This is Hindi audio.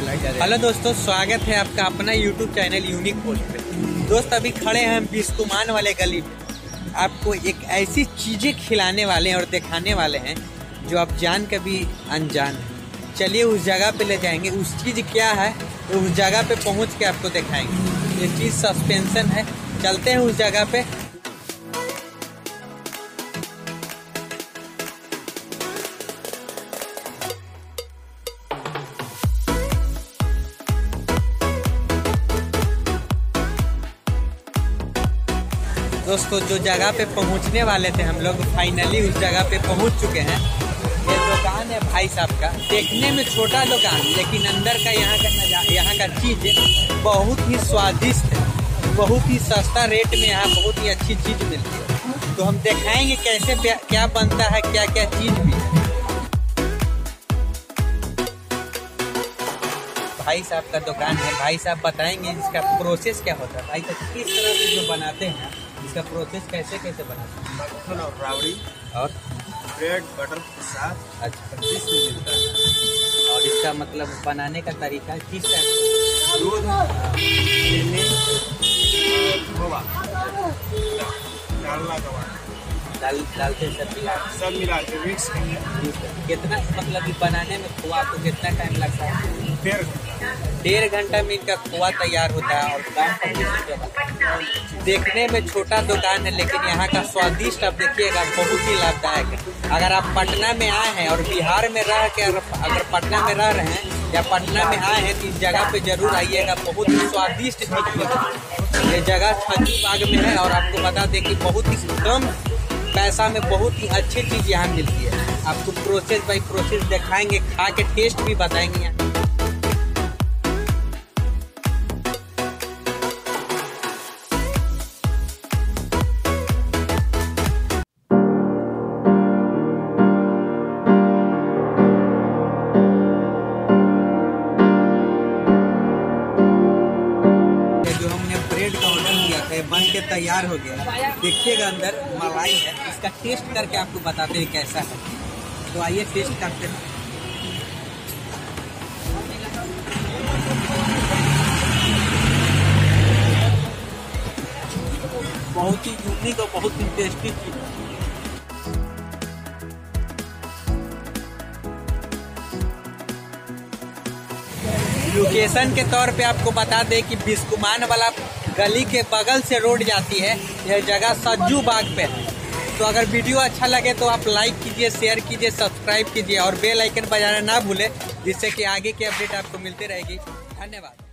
हेलो दोस्तों, स्वागत है आपका अपना यूट्यूब चैनल यूनिक पोस्ट पे। दोस्त, अभी खड़े हैं हम बिस्कुमान वाले गली में। आपको एक ऐसी चीज़ें खिलाने वाले हैं और दिखाने वाले हैं जो आप जान के भी अनजान चलिए उस जगह पे ले जाएँगे। उस चीज़ क्या है तो उस जगह पे पहुँच के आपको दिखाएँगे। ये चीज़ सस्पेंशन है। चलते हैं उस जगह पे। दोस्तों, जो जगह पे पहुँचने वाले थे हम लोग फाइनली उस जगह पे पहुँच चुके हैं। ये दुकान है भाई साहब का। देखने में छोटा दुकान, लेकिन अंदर का यहाँ का यहाँ का चीज़ बहुत ही स्वादिष्ट है। बहुत ही सस्ता रेट में यहाँ बहुत ही अच्छी चीज़ मिलती है। तो हम दिखाएँगे कैसे क्या बनता है क्या क्या चीज़ भी। भाई साहब का दुकान है। भाई साहब बताएँगे इसका प्रोसेस क्या होता है। भाई साहब, किस तरह से जो बनाते हैं इसका प्रोसेस कैसे कैसे बना? हैं मक्खन और रावड़ी और? ब्रेड बटर के साथ। अच्छा। पच्चीस में मिलता है और इसका मतलब बनाने का तरीका किस टाइप दूध चीनी खोवा। डालना का डाल डालते सब मिला। सब मिला के मिक्स कितना मतलब बनाने में खोआ आपको कितना टाइम लगता है? डेढ़ घंटा डेढ़ घंटा में इनका खोआ तैयार होता है और का है। देखने में छोटा दुकान है लेकिन यहाँ का स्वादिष्ट आप देखिएगा बहुत ही लाभदायक है। अगर आप पटना में आए हैं और बिहार में रह के अगर पटना में रह रहे हैं या पटना में आए हैं तो इस जगह पे ज़रूर आइएगा बहुत ही स्वादिष्ट चीज़ ये जगह छज्जू बाग में है और आपको बता दें कि बहुत ही कम पैसा में बहुत ही अच्छी चीज़ यहाँ मिलती है। आपको प्रोसेस बाई प्रोसेस दिखाएँगे, खा के टेस्ट भी बताएँगे यहाँ। था ये बन के तैयार हो गया देखिएगा अंदर, मलाई है। इसका टेस्ट करके आपको बताते हैं कैसा है। तो आइए टेस्ट करते हैं। बहुत ही यूनिक और बहुत ही टेस्टी चीज़ लोकेशन के तौर पे आपको बता दें कि बिस्कुमान वाला गली के बगल से रोड जाती है, यह जगह सज्जू बाग पे है। तो अगर वीडियो अच्छा लगे तो आप लाइक कीजिए, शेयर कीजिए, सब्सक्राइब कीजिए और बेल आइकन बजाना ना भूलें, जिससे कि आगे की अपडेट आपको मिलती रहेगी। धन्यवाद।